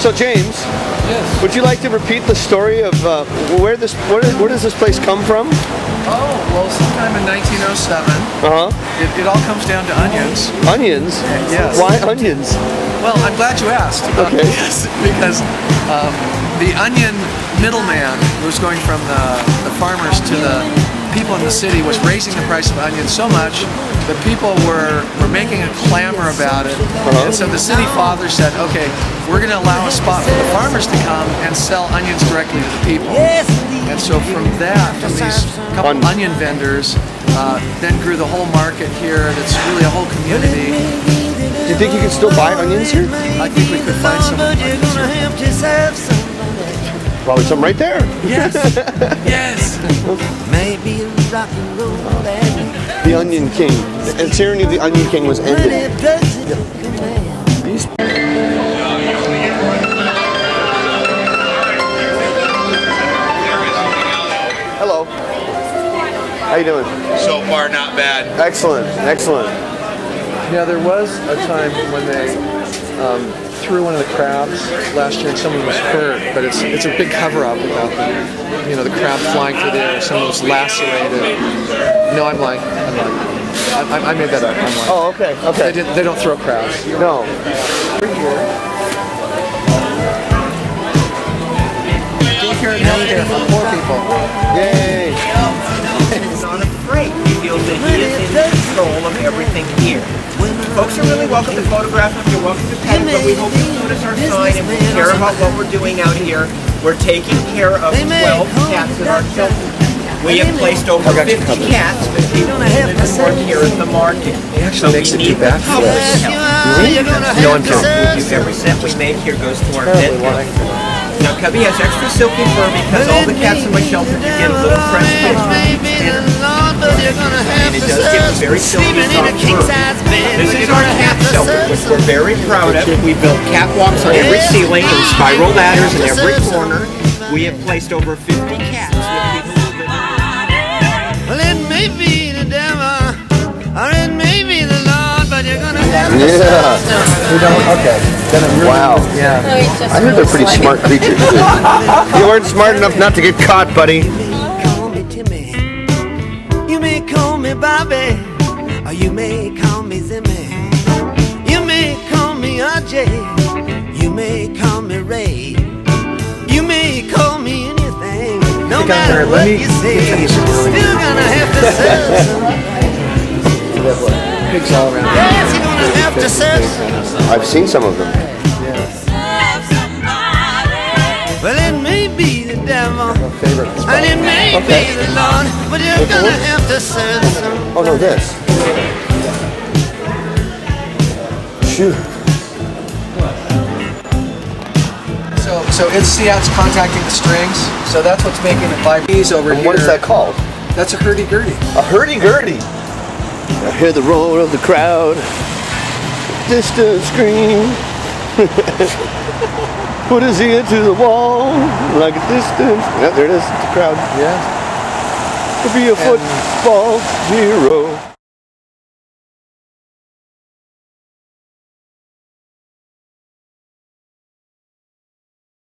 So James, Yes. would you like to repeat the story of uh, where this where, where does this place come from? Oh, well, sometime in 1907, Uh huh. it, it all comes down to onions. Onions. Yes. Why onions? Well, I'm glad you asked. Uh, Okay. yes, because um, the onion middleman who was going from the, the farmers to the people in the city was raising the price of onions so much that people were, were making a clamor about it. Uh-huh. And so the city father said, okay, we're going to allow a spot for the farmers to come and sell onions directly to the people. And so from that, from these couple On- onion vendors, uh, then grew the whole market here. That's really a whole community. Do you think you can still buy onions here? I think we could find some onions here. Probably some right there. Yes. yes. Maybe rock and roll and The Onion King. The tyranny of the Onion King was ended. it doesn't command. Hello. How you doing? So far, not bad. Excellent. Excellent. Now there was a time when they um, threw one of the crabs last year and someone was hurt, but it's it's a big cover-up about the you know the crab flying through the air. Someone was lacerated. No, I'm lying. I'm lying. I, I, made that up. I'm lying. Oh, okay. They, Okay. did, they don't throw crabs. No. Daycare and healthcare for poor people. Yay. He is control of everything here. Folks are really welcome to photograph him. You're welcome to pet him, but we hope you notice our sign and we care about what we're doing out here. We're taking care of 12 cats in our shelter. We have placed over 50 cats that people live and work here at the market. He actually makes it do backflips. No, I'm joking. Every cent we make here goes to our vet. Now, Cubby has extra silky fur because all the cats in my shelter do get a little fresh skin. And it does give them very silky soft fur. This is our cat shelter, which we're very proud of. We built catwalks on every ceiling and spiral ladders in every corner. We have placed over 50 cats with people who live Well, it may be the devil, or it may be the Lord, but you're gonna have to Yeah. We don't. Okay. Then I'm really, Wow. Yeah. I heard they're pretty smart creatures. you weren't smart enough not to get caught, buddy. Bobby, or you may call me Zimmy. You may call me RJ, you may call me Ray. You may call me anything, no matter. What me you say. Still gonna have to serve some. Pigs all around. Yes, you're gonna have to serve some. I've seen some of them. The devil, and it may Okay. be the Lord, but you're gonna have to serve some. Oh no, this. Shoot. So, so it's the Seat's contacting the strings. So that's what's making it vibrate over And here. what is that called? That's a hurdy-gurdy. A hurdy-gurdy. I hear the roar of the crowd. Distant scream. Put his ear to the wall like a distant. Yeah, there it is. The crowd. Yeah. To be a football hero.